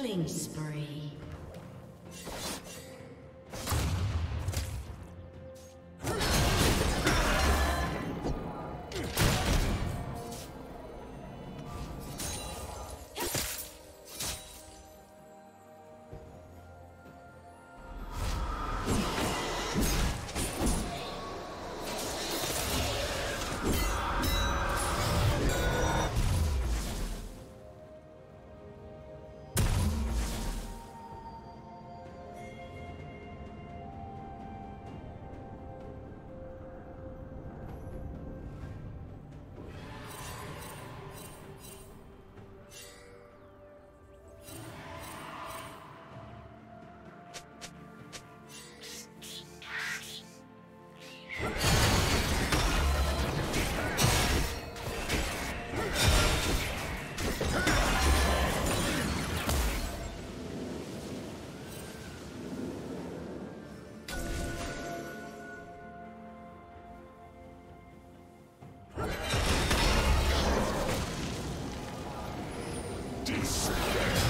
Killing spree. Yes.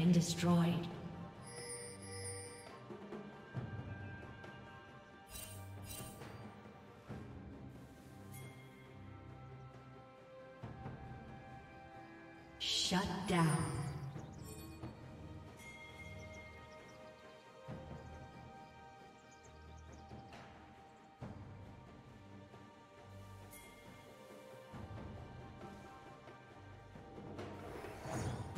Been destroyed.